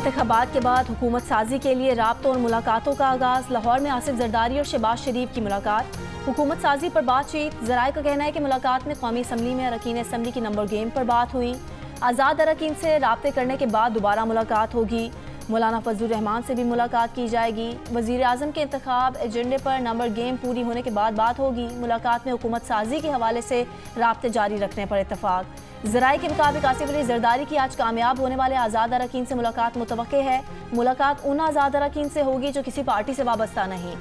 इंतबात के बाद हुकूमत साजी के लिए रबतों और मुलाकातों का आगाज़। लाहौर में आसिफ जरदारी और शहबाज शरीफ की मुलाकात। हुकूमत साजी पर बातचीत। जराये का कहना है कि मुलाकात में कौमी असम्बली में अरकान असम्बली की नंबर गेम पर बात हुई। आज़ाद अरकान से रबते करने के बाद दोबारा मुलाकात होगी। मौलाना फजल रहमान से भी मुलाकात की जाएगी। वज़ीर अजम के इंतब एजेंडे पर नंबर गेम पूरी होने के बाद बात होगी। मुलाकात में हुकूमत साजी के हवाले से रबते जारी रखने पर इतफाक़ जराये के मुताबिक आसिफ अली जरदारी की आज कामयाब होने वाले आज़ाद अरकान से मुलाकात मुतव है। मुलाकात उन आज़ाद अरकान से होगी जो किसी पार्टी से वाबस्ता नहीं।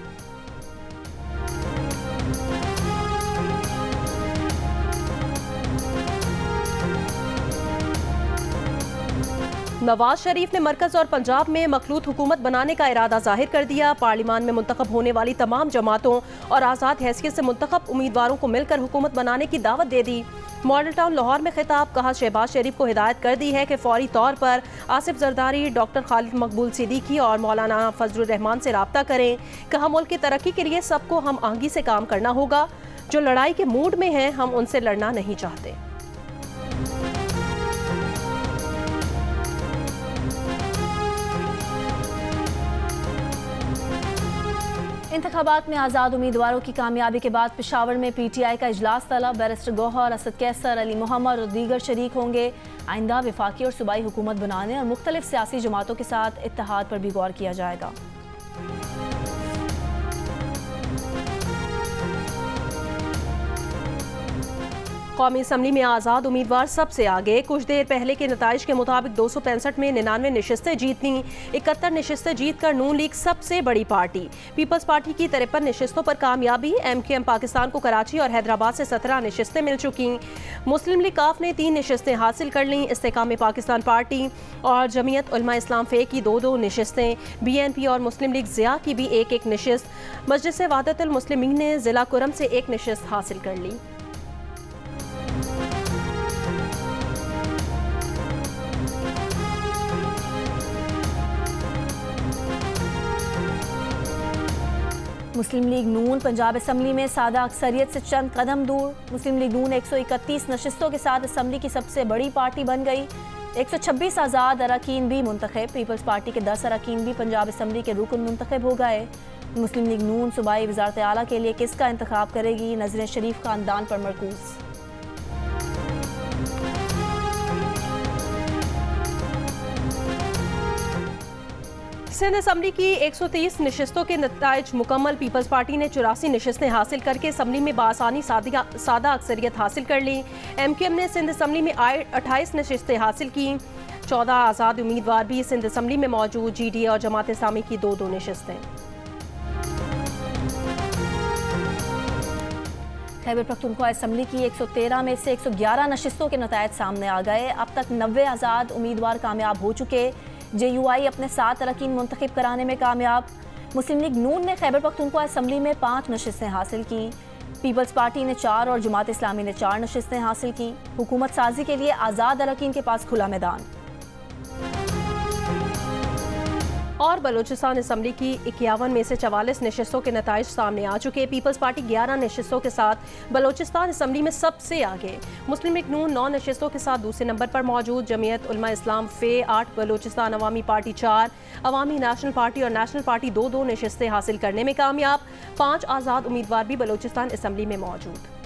नवाज़ शरीफ ने मरकज और पंजाब में मखलूत हुकूमत बनाने का इरादा ज़ाहिर कर दिया। पार्लिमान में मुंतब होने वाली तमाम जमातों और आज़ाद हैसियत से मुंतब उम्मीदवारों को मिलकर हुकूमत बनाने की दावत दे दी। मॉडल टाउन लाहौर में खिताब, कहा शहबाज शरीफ को हिदायत कर दी है कि फौरी तौर पर आसिफ जरदारी, डॉक्टर खालिद मकबूल सिद्दीकी और मौलाना फजल रहमान से रबता करें। कहा, मुल्क की तरक्की के लिए सबको हम आंगी से काम करना होगा। जो लड़ाई के मूड में हैं, हम उनसे लड़ना नहीं चाहते। इंतबात में आज़ाद उम्मीदवारों की कामयाबी के बाद पिशावर में पी टी आई का इजलास तलब बैरिस्टर गौहर असद कैसर, अली मोहम्मद और दीगर शरीक होंगे। आइंदा विफाकी और सूबाई हुकूमत बनाने और मुख्तलिफ़ सियासी जमातों के साथ इतिहाद पर भी गौर किया जाएगा। कौमी असम्बली में आज़ाद उम्मीदवार सबसे आगे। कुछ देर पहले के नतज के मुताबिक दो सौ पैंसठ में निन्यानवे नशस्तें जीतनी, इकहत्तर नशस्तें जीत कर नून लीग सबसे बड़ी पार्टी। पीपल्स पार्टी की तिरपन नशस्तों पर कामयाबी एम के एम पाकिस्तान को कराची और हैदराबाद से सत्रह नशस्तें मिल चुकी। मुस्लिम लीग काफ ने तीन नशस्तें हासिल कर लीं इसकाम पाकिस्तान पार्टी और जमीयत उलमा इस्लाम फे की दो दो नशस्तें। बी एन पी और मुस्लिम लीग ज़िया की भी एक एक नशस्त। मस्जिद वादतुलमसलिमिन ने ज़िला कुरम से एक नशस्त हासिल कर ली। मुस्लिम लीग नून पंजाब असम्बली में सादा अक्सरियत से चंद कदम दूर। मुस्लिम लीग नून 131 नशस्तों के साथ असम्बली की सबसे बड़ी पार्टी बन गई। 126 आज़ाद अरकान भी मुंतखब। पीपल्स पार्टी के 10 अरकान भी पंजाब असम्बली के रुकन मुंतखब हो गए। मुस्लिम लीग नून सूबाई वजारत आला के लिए किसका इंतखब करेगी? नज़र शरीफ खानदान पर मरकूज़। सिंध असम्बली की 130 नशस्तों के नतज मुकम्मल पीपल्स पार्टी ने चौरासी नशस्तें हासिल करके असम्बली में बासानी सादा अक्सरियत हासिल कर ली। एम क्यू एम ने सिंध असम्बली में आए अट्ठाईस नशस्तें हासिल की। चौदह आज़ाद उम्मीदवार भी सिंध असम्बली में मौजूद जी डी ए और जमात इस्लामी की दो दो नशस्तें। खैबर पख्तूनख्वा असम्बली की 113 में से 111 नशस्तों के नतज सामने आ गए। अब तक नब्बे आज़ाद उम्मीदवार कामयाब हो चुके। जे यू आई अपने सात अरकान मुंतखब कराने में कामयाब। मुस्लिम लीग नून ने खैबर पख्तूनख्वा असम्बली में पाँच नशस्तें हासिल की। पीपल्स पार्टी ने चार और जमात इस्लामी ने चार नशस्तें हासिल की। हुकूमत साजी के लिए आज़ाद अरकान के पास खुला मैदान। और बलूचिस्तान असम्बली की इक्यावन में से चवालीस नशस्तों के नतज सामने आ चुके पीपल्स पार्टी ग्यारह नशस्तों के साथ बलूचिस्तान असम्बली में सबसे आगे। मुस्लिम लीग नून नौ नशस्तों के साथ दूसरे नंबर पर मौजूद। जमीयत उलमा इस्लाम फे आठ, बलूचिस्तान अवामी पार्टी चार, अवामी नेशनल पार्टी और नेशनल पार्टी दो दो नशस्तें हासिल करने में कामयाब। पाँच आज़ाद उम्मीदवार भी बलूचिस्तान असम्बली में मौजूद।